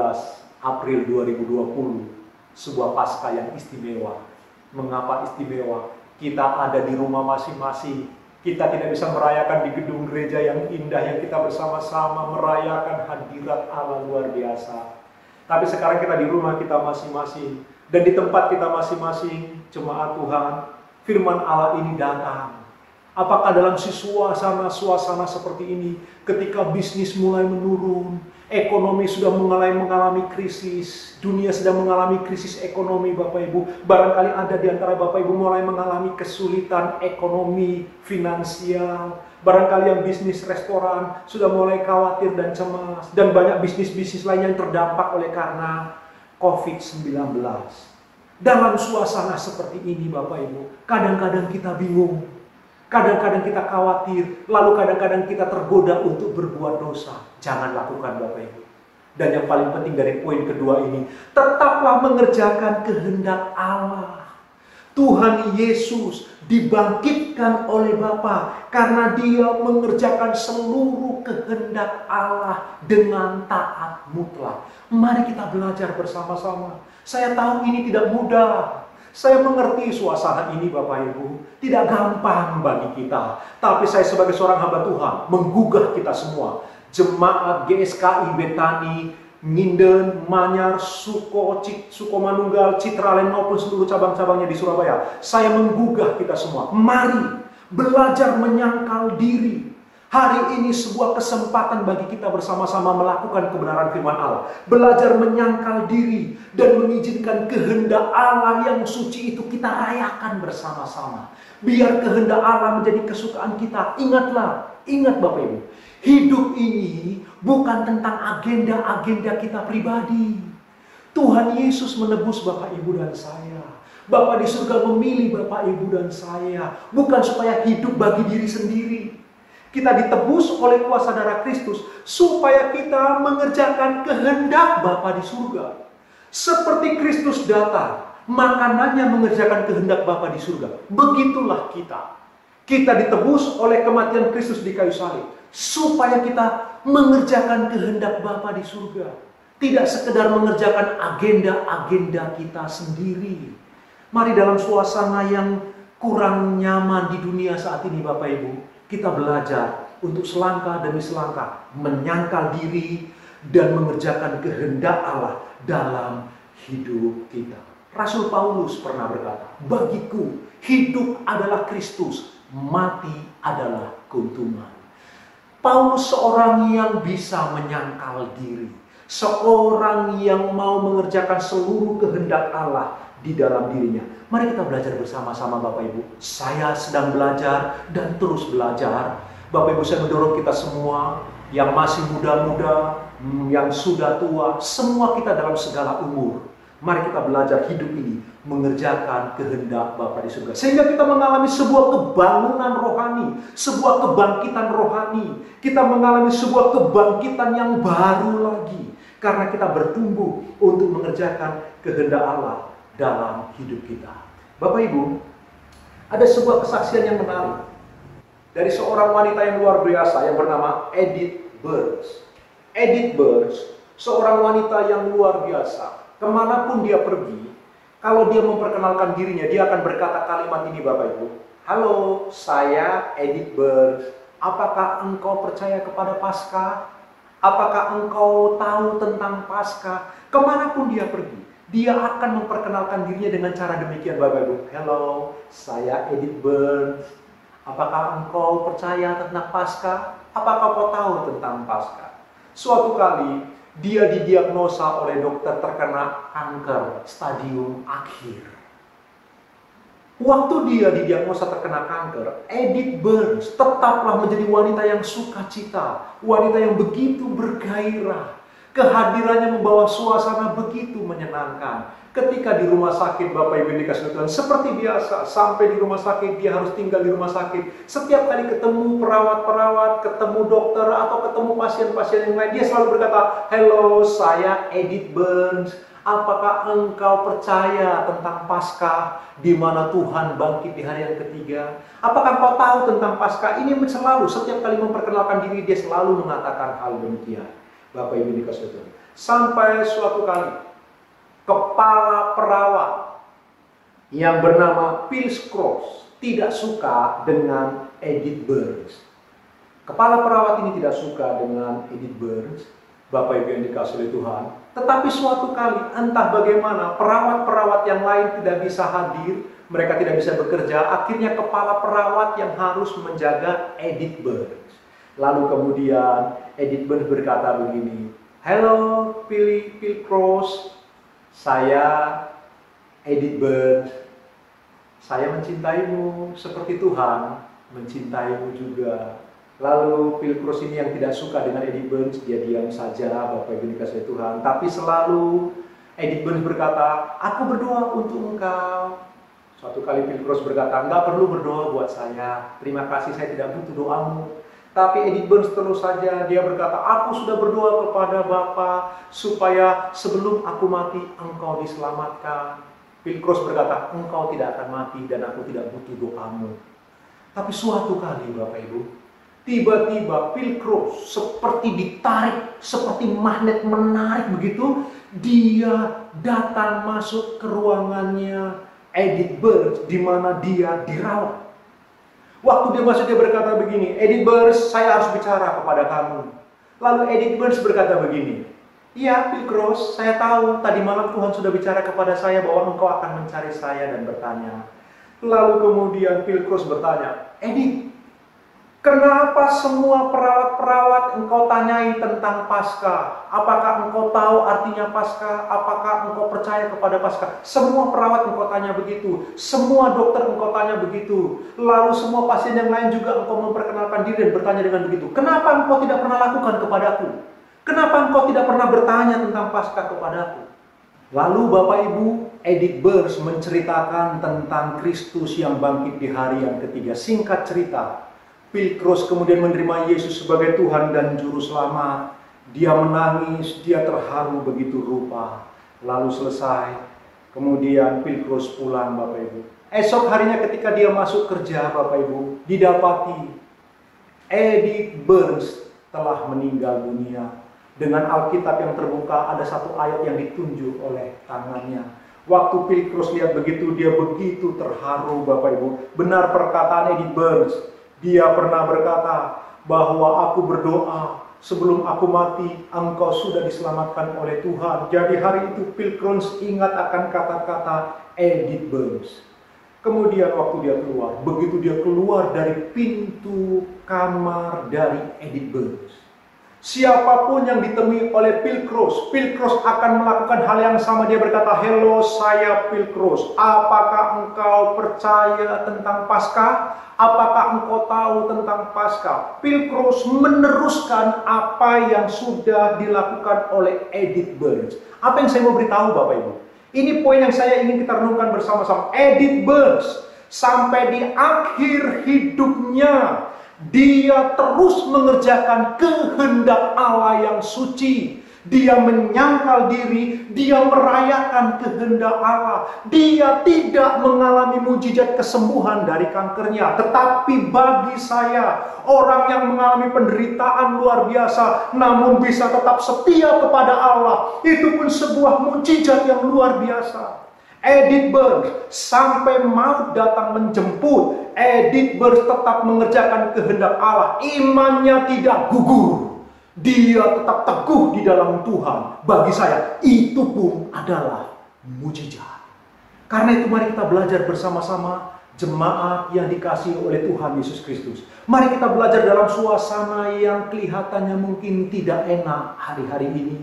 April 2020, sebuah pasca yang istimewa. Mengapa istimewa? Kita ada di rumah masing-masing kita tidak bisa merayakan di gedung gereja yang indah yang kita bersama-sama merayakan hadirat Allah luar biasa. Tapi sekarang kita di rumah kita masing-masing dan di tempat kita masing-masing jemaat Tuhan, firman Allah ini datang. Apakah dalam suasana-suasana seperti ini ketika bisnis mulai menurun, ekonomi sudah mengalami mengalami krisis, dunia sedang mengalami krisis ekonomi Bapak Ibu. Barangkali ada di antara Bapak Ibu mulai mengalami kesulitan ekonomi, finansial. Barangkali yang bisnis restoran sudah mulai khawatir dan cemas dan banyak bisnis-bisnis lain yang terdampak oleh karena COVID-19. Dalam suasana seperti ini Bapak Ibu, kadang-kadang kita bingung Kadang-kadang kita khawatir, lalu kadang-kadang kita tergoda untuk berbuat dosa. Jangan lakukan Bapak Ibu. Dan yang paling penting dari poin kedua ini, tetaplah mengerjakan kehendak Allah. Tuhan Yesus dibangkitkan oleh Bapa karena dia mengerjakan seluruh kehendak Allah dengan taat mutlak. Mari kita belajar bersama-sama. Saya tahu ini tidak mudah. Saya mengerti suasana ini Bapak Ibu. Tidak gampang bagi kita. Tapi saya sebagai seorang hamba Tuhan menggugah kita semua. Jemaat GSKI Betani, Nginden, Manyar, Suko, Cik, Suko Manunggal, Citralen maupun seluruh cabang-cabangnya di Surabaya. Saya menggugah kita semua. Mari belajar menyangkal diri Hari ini sebuah kesempatan bagi kita bersama-sama melakukan kebenaran firman Allah. Belajar menyangkal diri dan mengizinkan kehendak Allah yang suci itu kita rayakan bersama-sama. Biar kehendak Allah menjadi kesukaan kita. Ingatlah, ingat Bapak Ibu. Hidup ini bukan tentang agenda-agenda kita pribadi. Tuhan Yesus menebus Bapak Ibu dan saya. Bapak di surga memilih Bapak Ibu dan saya. Bukan supaya hidup bagi diri sendiri kita ditebus oleh kuasa darah Kristus supaya kita mengerjakan kehendak Bapa di surga. Seperti Kristus datang, makanannya mengerjakan kehendak Bapa di surga. Begitulah kita. Kita ditebus oleh kematian Kristus di kayu salib supaya kita mengerjakan kehendak Bapa di surga. Tidak sekedar mengerjakan agenda-agenda kita sendiri. Mari dalam suasana yang kurang nyaman di dunia saat ini Bapak Ibu, kita belajar untuk selangkah demi selangkah menyangkal diri dan mengerjakan kehendak Allah dalam hidup kita. Rasul Paulus pernah berkata, "Bagiku hidup adalah Kristus, mati adalah keuntungan." Paulus seorang yang bisa menyangkal diri, seorang yang mau mengerjakan seluruh kehendak Allah di dalam dirinya. Mari kita belajar bersama-sama Bapak Ibu. Saya sedang belajar dan terus belajar. Bapak Ibu saya mendorong kita semua yang masih muda-muda, hmm, yang sudah tua, semua kita dalam segala umur. Mari kita belajar hidup ini mengerjakan kehendak Bapa di surga. Sehingga kita mengalami sebuah kebangunan rohani, sebuah kebangkitan rohani. Kita mengalami sebuah kebangkitan yang baru lagi. Karena kita bertumbuh untuk mengerjakan kehendak Allah dalam hidup kita. Bapak Ibu, ada sebuah kesaksian yang menarik dari seorang wanita yang luar biasa yang bernama Edith Burns. Edith Burns, seorang wanita yang luar biasa. ke mana pun dia pergi, kalau dia memperkenalkan dirinya, dia akan berkata kalimat ini Bapak Ibu. Halo, saya Edith Burns. Apakah engkau percaya kepada Paskah? Apakah engkau tahu tentang Paskah? Ke mana pun dia pergi, dia akan memperkenalkan dirinya dengan cara demikian Bapak Ibu. Hello, saya Edith Burns. Apakah engkau percaya tentang Paskah? Apakah kau tahu tentang Paskah? Suatu kali dia didiagnosa oleh dokter terkena kanker stadium akhir. Waktu dia didiagnosa terkena kanker, Edith Burns tetaplah menjadi wanita yang sukacita, wanita yang begitu bergairah. Kehadirannya membawa suasana begitu menyenangkan. Ketika di rumah sakit Bapak Ibu dikasih Tuhan seperti biasa sampai di rumah sakit dia harus tinggal di rumah sakit. Setiap kali ketemu perawat-perawat, ketemu dokter atau ketemu pasien-pasien yang lain dia selalu berkata, "Hello, saya Edith Burns. Apakah engkau percaya tentang Paskah di mana Tuhan bangkit di hari yang ketiga? Apakah engkau tahu tentang Paskah? Ini selalu setiap kali memperkenalkan diri dia selalu mengatakan hal demikian. Bapak Ibu dikasih Tuhan. Sampai suatu kali kepala perawat yang bernama Pils Cross tidak suka dengan Edith Burns. Kepala perawat ini tidak suka dengan Edith Burns, Bapak Ibu yang dikasih oleh Tuhan. Tetapi suatu kali, entah bagaimana, perawat-perawat yang lain tidak bisa hadir, mereka tidak bisa bekerja, akhirnya kepala perawat yang harus menjaga Edith Burns. Lalu kemudian Edith Burns berkata begini, Hello, Pil, Pil Cross, saya Edith Bird, saya mencintaimu seperti Tuhan mencintaimu juga. Lalu Pilkrus ini yang tidak suka dengan Edith Burns, dia diam saja, Bapak Ibu dikasih Tuhan. Tapi selalu Edith Burns berkata, aku berdoa untuk engkau. Suatu kali Pilkrus berkata, enggak perlu berdoa buat saya. Terima kasih, saya tidak butuh doamu. Tapi Edith Burns terus saja dia berkata, aku sudah berdoa kepada Bapa supaya sebelum aku mati engkau diselamatkan. Bill Cross berkata, engkau tidak akan mati dan aku tidak butuh doamu. Tapi suatu kali Bapak Ibu, tiba-tiba Bill Cross seperti ditarik, seperti magnet menarik begitu, dia datang masuk ke ruangannya Edith Burns di mana dia dirawat. Waktu dia masuk dia berkata begini, Edith Burns, saya harus bicara kepada kamu. Lalu Edith Burns berkata begini, Iya, Phil Cross, saya tahu tadi malam Tuhan sudah bicara kepada saya bahwa engkau akan mencari saya dan bertanya. Lalu kemudian Phil Cross bertanya, Edith, Kenapa semua perawat-perawat engkau tanyai tentang Paskah? Apakah engkau tahu artinya Paskah? Apakah engkau percaya kepada Paskah? Semua perawat engkau tanya begitu. Semua dokter engkau tanya begitu. Lalu semua pasien yang lain juga engkau memperkenalkan diri dan bertanya dengan begitu. Kenapa engkau tidak pernah lakukan kepadaku? Kenapa engkau tidak pernah bertanya tentang Paskah kepadaku? Lalu Bapak Ibu, Edith Burns menceritakan tentang Kristus yang bangkit di hari yang ketiga. Singkat cerita, Pilkros kemudian menerima Yesus sebagai Tuhan dan Juru Selamat. Dia menangis, dia terharu begitu rupa. Lalu selesai, kemudian Pilkros pulang Bapak Ibu. Esok harinya ketika dia masuk kerja Bapak Ibu, didapati Edith Burns telah meninggal dunia. Dengan Alkitab yang terbuka ada satu ayat yang ditunjuk oleh tangannya. Waktu Pilkros lihat begitu, dia begitu terharu Bapak Ibu. Benar perkataan Edith Burns, dia pernah berkata bahwa aku berdoa sebelum aku mati engkau sudah diselamatkan oleh Tuhan. Jadi hari itu Pilgrims ingat akan kata-kata Edith Burns. Kemudian waktu dia keluar, begitu dia keluar dari pintu kamar dari Edith Burns, Siapa pun yang ditemui oleh Pilkros, Pilkros akan melakukan hal yang sama. Dia berkata, Hello, saya Pilkros. Apakah engkau percaya tentang Paskah? Apakah engkau tahu tentang Paskah? Pilkros meneruskan apa yang sudah dilakukan oleh Edith Burns. Apa yang saya mau beritahu Bapak Ibu? Ini poin yang saya ingin kita renungkan bersama-sama. Edith Burns sampai di akhir hidupnya dia terus mengerjakan kehendak Allah yang suci. Dia menyangkal diri, dia merayakan kehendak Allah. Dia tidak mengalami mujizat kesembuhan dari kankernya. Tetapi bagi saya, orang yang mengalami penderitaan luar biasa, namun bisa tetap setia kepada Allah, itu pun sebuah mujizat yang luar biasa. Edith Burns sampai maut datang menjemput. Edith Burns tetap mengerjakan kehendak Allah. Imannya tidak gugur. Dia tetap teguh di dalam Tuhan. Bagi saya, itu pun adalah mujizat. Karena itu mari kita belajar bersama-sama jemaat yang dikasih oleh Tuhan Yesus Kristus. Mari kita belajar dalam suasana yang kelihatannya mungkin tidak enak hari-hari ini.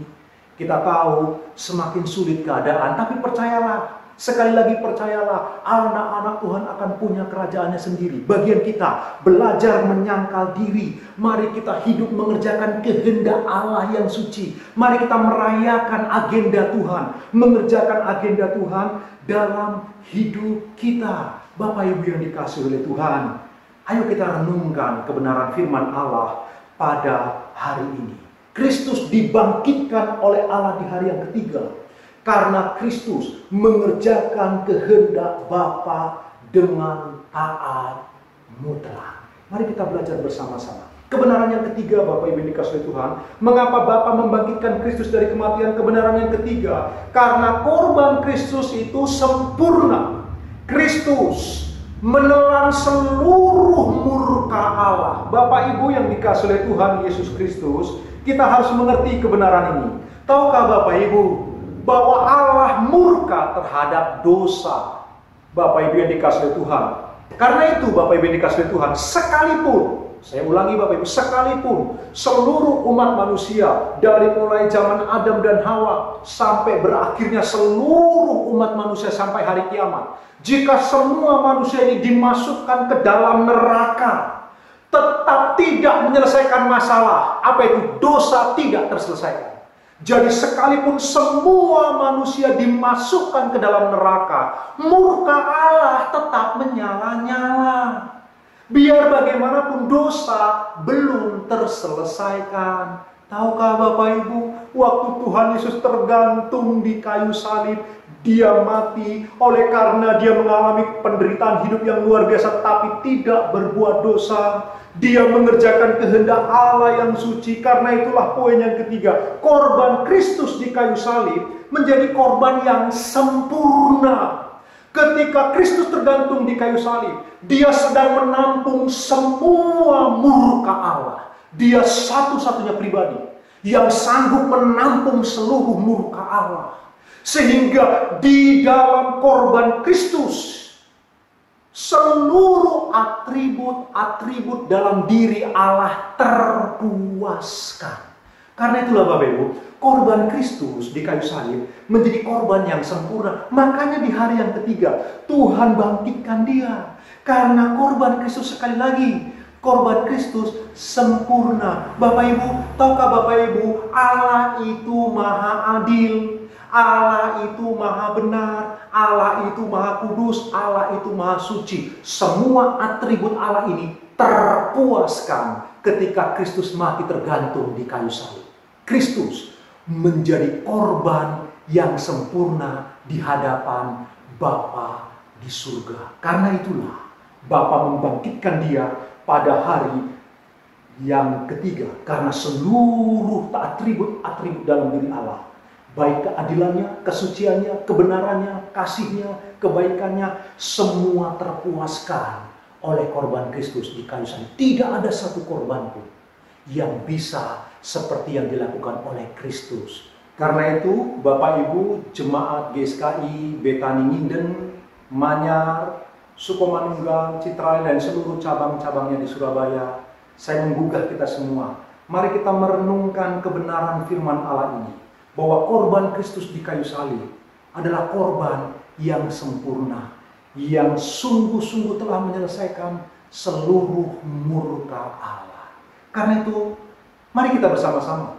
Kita tahu semakin sulit keadaan, tapi percayalah Sekali lagi percayalah, anak-anak Tuhan akan punya kerajaannya sendiri. Bagian kita belajar menyangkal diri. Mari kita hidup mengerjakan kehendak Allah yang suci. Mari kita merayakan agenda Tuhan, mengerjakan agenda Tuhan dalam hidup kita. Bapak Ibu yang dikasih oleh Tuhan, ayo kita renungkan kebenaran firman Allah pada hari ini. Kristus dibangkitkan oleh Allah di hari yang ketiga karena Kristus mengerjakan kehendak Bapa dengan taat mutlak. Mari kita belajar bersama-sama. Kebenaran yang ketiga Bapak Ibu dikasih Tuhan. Mengapa Bapa membangkitkan Kristus dari kematian? Kebenaran yang ketiga. Karena korban Kristus itu sempurna. Kristus menelan seluruh murka Allah. Bapak Ibu yang dikasih oleh Tuhan Yesus Kristus, kita harus mengerti kebenaran ini. Tahukah Bapak Ibu, bahwa Allah murka terhadap dosa. Bapak Ibu yang dikasih Tuhan. Karena itu Bapak Ibu yang dikasih Tuhan, sekalipun saya ulangi Bapak Ibu, sekalipun seluruh umat manusia dari mulai zaman Adam dan Hawa sampai berakhirnya seluruh umat manusia sampai hari kiamat. Jika semua manusia ini dimasukkan ke dalam neraka, tetap tidak menyelesaikan masalah. Apa itu? Dosa tidak terselesaikan. Jadi sekalipun semua manusia dimasukkan ke dalam neraka, murka Allah tetap menyala-nyala. Biar bagaimanapun dosa belum terselesaikan. Tahukah Bapak Ibu, waktu Tuhan Yesus tergantung di kayu salib, dia mati oleh karena dia mengalami penderitaan hidup yang luar biasa tapi tidak berbuat dosa. Dia mengerjakan kehendak Allah yang suci. Karena itulah poin yang ketiga. Korban Kristus di kayu salib menjadi korban yang sempurna. Ketika Kristus tergantung di kayu salib, dia sedang menampung semua murka Allah. Dia satu-satunya pribadi yang sanggup menampung seluruh murka Allah. Sehingga di dalam korban Kristus seluruh atribut-atribut dalam diri Allah terpuaskan. Karena itulah Bapak Ibu, korban Kristus di kayu salib menjadi korban yang sempurna. Makanya di hari yang ketiga, Tuhan bangkitkan dia. Karena korban Kristus sekali lagi, korban Kristus sempurna. Bapak Ibu, tahukah Bapak Ibu, Allah itu maha adil. Allah itu maha benar, Allah itu maha kudus, Allah itu maha suci. Semua atribut Allah ini terpuaskan ketika Kristus mati tergantung di kayu salib. Kristus menjadi korban yang sempurna di hadapan Bapa di surga. Karena itulah Bapa membangkitkan dia pada hari yang ketiga karena seluruh atribut-atribut dalam diri Allah baik keadilannya, kesuciannya, kebenarannya, kasihnya, kebaikannya, semua terpuaskan oleh korban Kristus di kayu salib. Tidak ada satu korban pun yang bisa seperti yang dilakukan oleh Kristus. Karena itu, Bapak Ibu, jemaat GSKI, Betani Minden, Manyar, Sukomanunggal, Citra dan seluruh cabang-cabangnya di Surabaya, saya menggugah kita semua. Mari kita merenungkan kebenaran firman Allah ini bahwa korban Kristus di kayu salib adalah korban yang sempurna, yang sungguh-sungguh telah menyelesaikan seluruh murka Allah. Karena itu, mari kita bersama-sama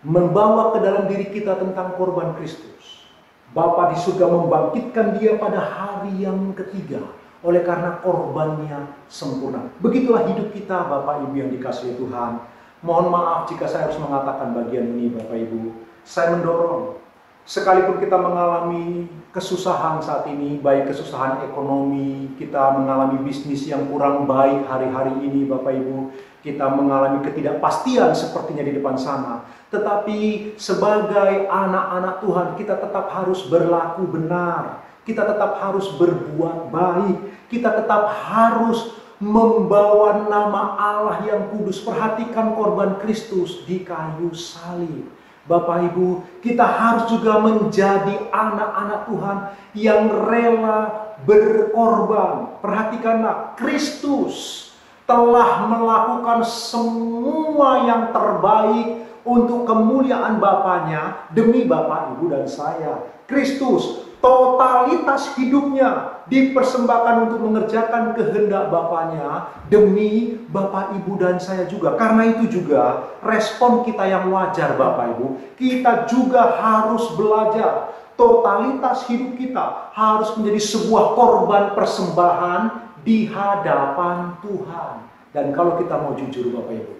membawa ke dalam diri kita tentang korban Kristus. Bapa di surga membangkitkan dia pada hari yang ketiga oleh karena korbannya sempurna. Begitulah hidup kita Bapak Ibu yang dikasihi Tuhan Mohon maaf jika saya harus mengatakan bagian ini Bapak Ibu. Saya mendorong sekalipun kita mengalami kesusahan saat ini, baik kesusahan ekonomi, kita mengalami bisnis yang kurang baik hari-hari ini Bapak Ibu, kita mengalami ketidakpastian sepertinya di depan sana. Tetapi sebagai anak-anak Tuhan, kita tetap harus berlaku benar. Kita tetap harus berbuat baik. Kita tetap harus membawa nama Allah yang kudus. Perhatikan korban Kristus di kayu salib. Bapak Ibu, kita harus juga menjadi anak-anak Tuhan yang rela berkorban. Perhatikanlah, Kristus telah melakukan semua yang terbaik untuk kemuliaan Bapaknya demi Bapak, Ibu, dan saya. Kristus totalitas hidupnya dipersembahkan untuk mengerjakan kehendak Bapaknya demi Bapak Ibu dan saya juga. Karena itu juga respon kita yang wajar Bapak Ibu, kita juga harus belajar totalitas hidup kita harus menjadi sebuah korban persembahan di hadapan Tuhan. Dan kalau kita mau jujur Bapak Ibu,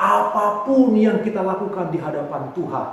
apa pun yang kita lakukan di hadapan Tuhan,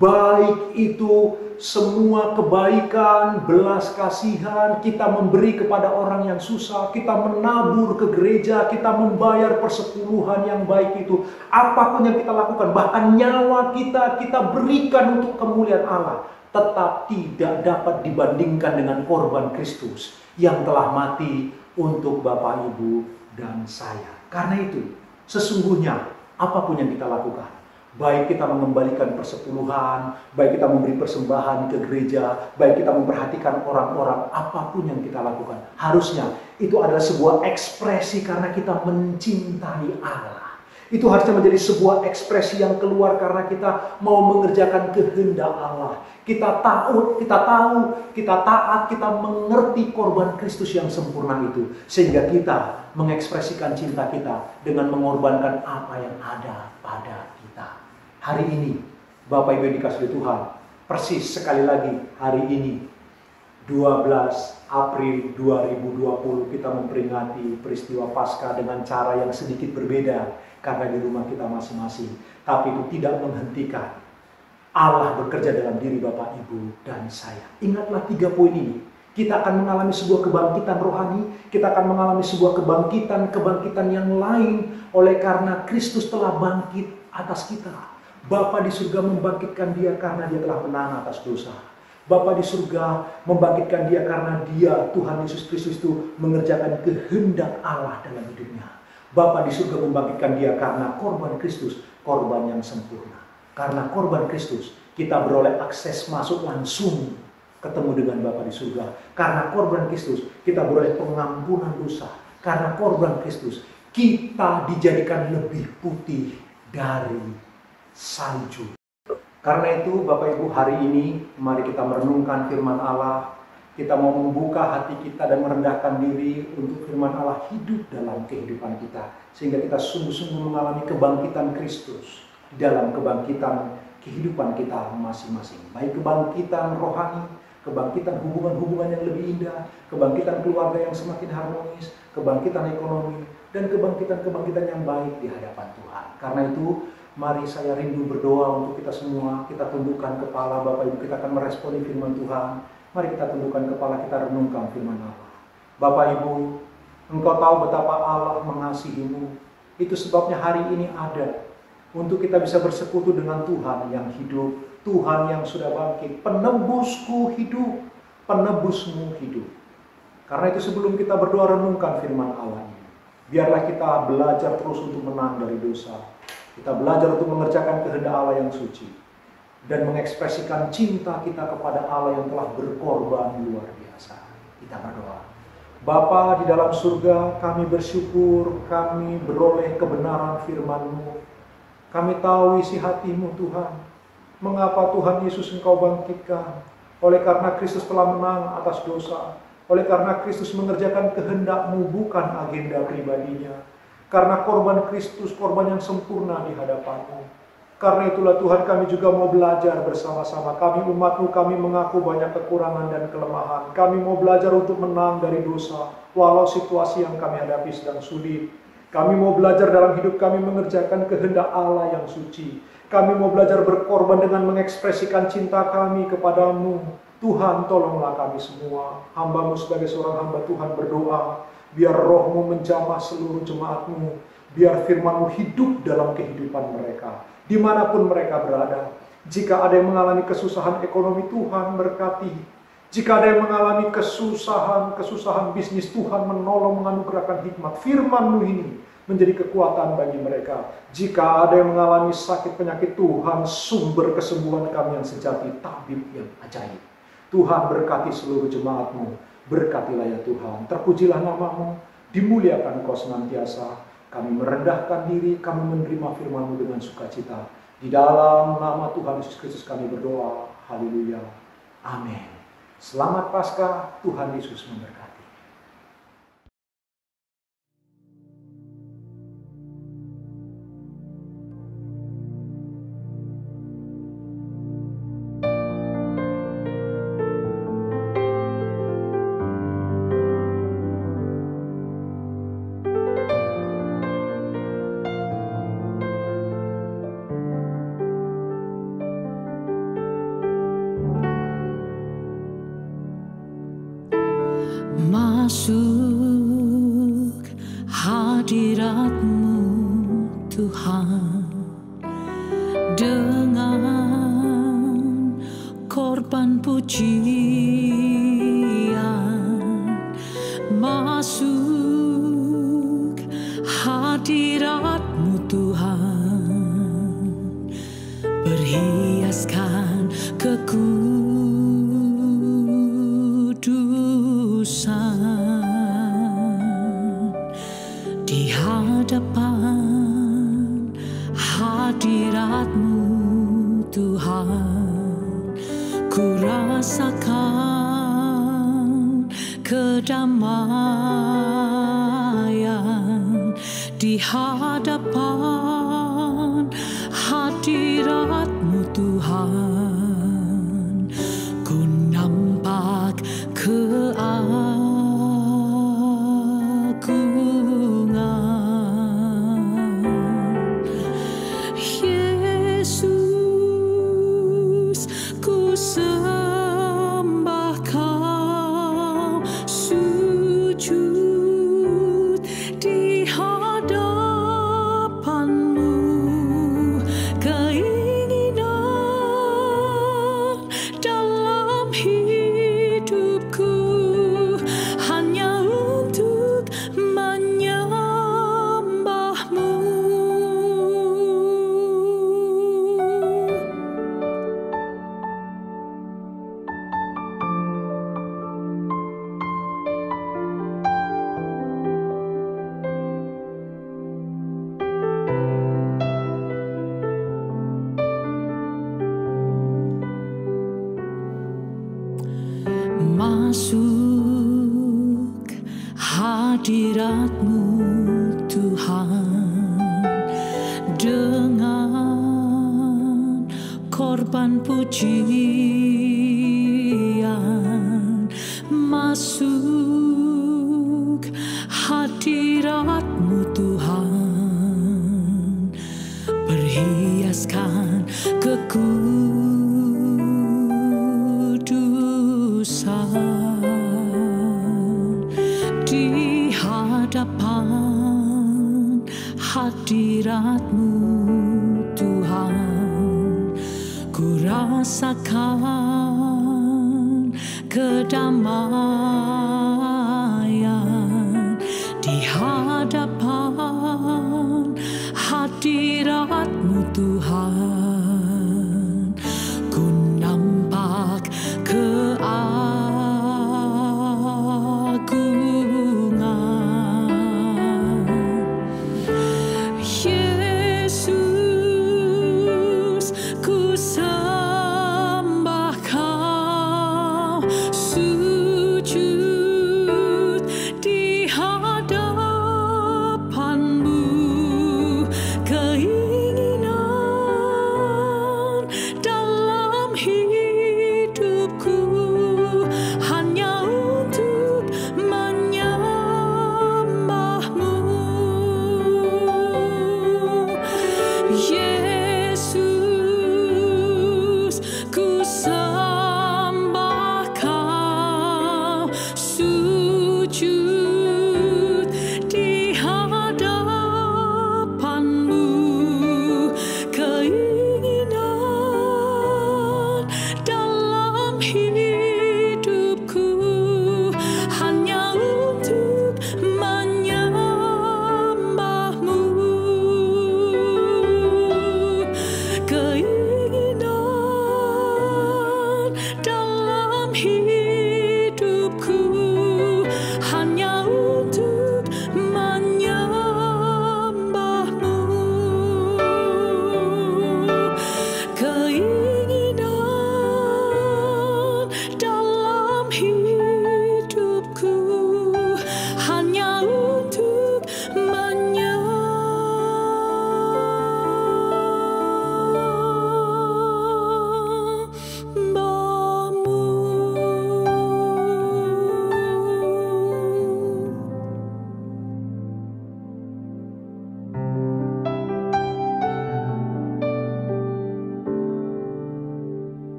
baik itu semua kebaikan, belas kasihan, kita memberi kepada orang yang susah, kita menabur ke gereja, kita membayar persepuluhan yang baik itu, apa pun yang kita lakukan, bahkan nyawa kita kita berikan untuk kemuliaan Allah, tetap tidak dapat dibandingkan dengan korban Kristus yang telah mati untuk Bapak, Ibu, dan saya. Karena itu, sesungguhnya apa pun yang kita lakukan, Baik kita mengembalikan persepuluhan, baik kita memberi persembahan ke gereja, baik kita memperhatikan orang-orang, apa pun yang kita lakukan. Harusnya itu adalah sebuah ekspresi karena kita mencintai Allah. Itu harusnya menjadi sebuah ekspresi yang keluar karena kita mau mengerjakan kehendak Allah. Kita tahu, kita tahu, kita taat, kita mengerti korban Kristus yang sempurna itu. Sehingga kita mengekspresikan cinta kita dengan mengorbankan apa yang ada pada hari ini, Bapak Ibu dikasih Tuhan, persis sekali lagi hari ini, 12 April 2020 kita memperingati peristiwa Paskah dengan cara yang sedikit berbeda karena di rumah kita masing-masing. Tapi itu tidak menghentikan Allah bekerja dalam diri Bapak, Ibu, dan saya. Ingatlah tiga poin ini. Kita akan mengalami sebuah kebangkitan rohani, kita akan mengalami sebuah kebangkitan-kebangkitan yang lain oleh karena Kristus telah bangkit atas kita. Bapa di surga membangkitkan dia karena dia telah menang atas dosa. Bapa di surga membangkitkan dia karena dia, Tuhan Yesus Kristus itu mengerjakan kehendak Allah dalam hidupnya. Bapa di surga membangkitkan dia karena korban Kristus, korban yang sempurna. Karena korban Kristus, kita beroleh akses masuk langsung ketemu dengan Bapa di surga. Karena korban Kristus, kita beroleh pengampunan dosa. Karena korban Kristus, kita dijadikan lebih putih dari salju. Karena itu Bapak Ibu hari ini mari kita merenungkan firman Allah. Kita mau membuka hati kita dan merendahkan diri untuk firman Allah hidup dalam kehidupan kita. Sehingga kita sungguh-sungguh mengalami kebangkitan Kristus dalam kebangkitan kehidupan kita masing-masing. Baik kebangkitan rohani, kebangkitan hubungan-hubungan yang lebih indah, kebangkitan keluarga yang semakin harmonis, kebangkitan ekonomi, dan kebangkitan-kebangkitan yang baik di hadapan Tuhan. Karena itu Mari saya rindu berdoa untuk kita semua. Kita tundukkan kepala Bapak Ibu. Kita akan meresponi firman Tuhan. Mari kita tundukkan kepala kita renungkan firman Allah. Bapak Ibu, Engkau tahu betapa Allah mengasihimu. Itu sebabnya hari ini ada. Untuk kita bisa bersekutu dengan Tuhan yang hidup. Tuhan yang sudah bangkit. Penebusku hidup. Penebusmu hidup. Karena itu sebelum kita berdoa renungkan firman Allah ini. Biarlah kita belajar terus untuk menang dari dosa kita belajar untuk mengerjakan kehendak Allah yang suci dan mengekspresikan cinta kita kepada Allah yang telah berkorban luar biasa. Kita berdoa. Bapa di dalam surga, kami bersyukur kami beroleh kebenaran firman-Mu. Kami tahu isi hatimu Tuhan. Mengapa Tuhan Yesus Engkau bangkitkan? Oleh karena Kristus telah menang atas dosa. Oleh karena Kristus mengerjakan kehendak-Mu bukan agenda pribadinya karena korban Kristus, korban yang sempurna di hadapanmu. Karena itulah Tuhan kami juga mau belajar bersama-sama. Kami umatmu, kami mengaku banyak kekurangan dan kelemahan. Kami mau belajar untuk menang dari dosa. Walau situasi yang kami hadapi sedang sulit. Kami mau belajar dalam hidup kami mengerjakan kehendak Allah yang suci. Kami mau belajar berkorban dengan mengekspresikan cinta kami kepadamu. Tuhan tolonglah kami semua. Hambamu sebagai seorang hamba Tuhan berdoa. Biar rohmu menjamah seluruh jemaatmu. Biar firmanmu hidup dalam kehidupan mereka. Di mana pun mereka berada. Jika ada yang mengalami kesusahan ekonomi Tuhan berkati. Jika ada yang mengalami kesusahan, kesusahan bisnis Tuhan menolong menganugerahkan hikmat. Firmanmu ini menjadi kekuatan bagi mereka. Jika ada yang mengalami sakit penyakit Tuhan, sumber kesembuhan kami yang sejati, tabib yang ajaib. Tuhan berkati seluruh jemaatmu, berkatilah ya Tuhan. Terpujilah namamu, dimuliakan kau senantiasa. Kami merendahkan diri, kami menerima firmanmu dengan sukacita. Di dalam nama Tuhan Yesus Kristus kami berdoa. Haleluya. Amin. Selamat Paskah, Tuhan Yesus memberkati.